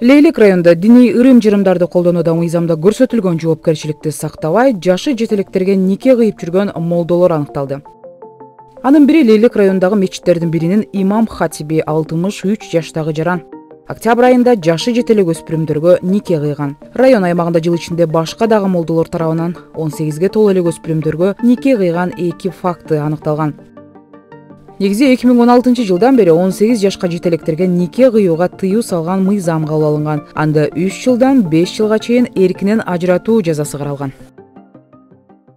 лейлек районунда диний ырым жырымдарды колдонууда мыйзамда көрсөтүлгөн жоопкерчиликти сактабай жашы жетелектерге нике кыйып жүргөн молдолор аныкталды. Анын бири лейлек районундагы мечиттердин биринин имам хатиби алтымыш үч жаштагы жаран. Октябрь айында жашы жетелек өспүрүмдөргө нике кыйган. Район аймагында жыл ичинде башка дагы молдолор тарабынан он сегизге толо элек өспүрүмдөргө нике кыйган эки факты аныкталган негизи эки миң он алтынчы жылдан бери он сегиз жашка жетелектерге нике кыюуга тыюу салган мыйзам кабыл алынган. Анда үч жылдан беш жылга чейин эркинен ажыратуу жазасы каралган